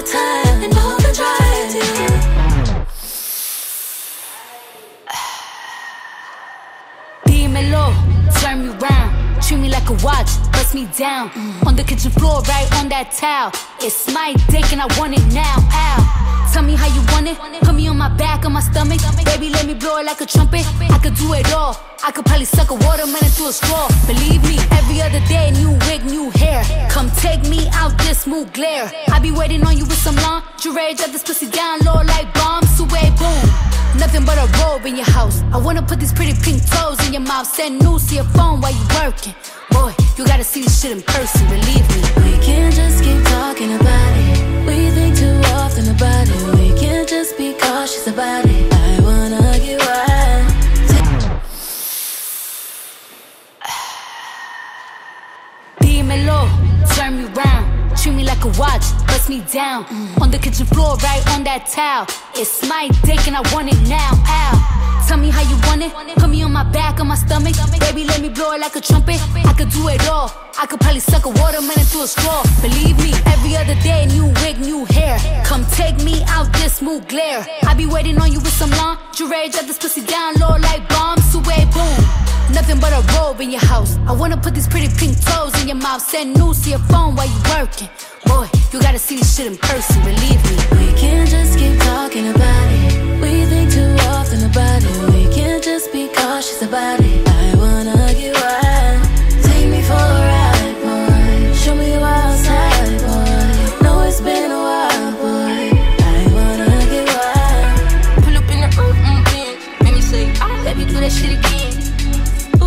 the time and all the drive. Dímelo, turn me round. Treat me like a watch, bust me down. On the kitchen floor, right on that towel. It's my dick and I want it now. Ow. Tell me how you want it. Put me on my back, on my stomach. Baby, let me blow it like a trumpet. I could do it all. I could probably suck a watermelon through a straw. Believe me, every other day, new wig, new hair. Come take me out this smooth glare. I be waiting on you with some lingerie. Drop this pussy down low like bombs. Away, boom. Nothing but a robe in your house. I wanna put these pretty pink toes in your mouth. Send news to your phone while you working. Boy, you gotta see this shit in person, believe me. We can't just keep talking about it. We turn me round. Treat me like a watch, bust me down. On the kitchen floor, right on that towel. It's my dick and I want it now. Ow. Tell me how you want it. Put me on my back, on my stomach. Baby, let me blow it like a trumpet. I could do it all. I could probably suck a watermelon through a straw. Believe me, every other day, new wig, new hair. Come take me out this smooth glare. I be waiting on you with some lingerie. Drop this pussy down low like nothing but a robe in your house. I wanna put these pretty pink toes in your mouth. Send news to your phone while you working. Boy, you gotta see this shit in person, believe me. We can't just keep talking about it. We think too often about it. We can't just be cautious about it. I wanna get wild. Take me for a ride, boy. Show me you outside, boy. Know it's been a while, boy. I wanna get wild. Pull up in the mm mm, mm. Make me say, oh, let me do that shit again.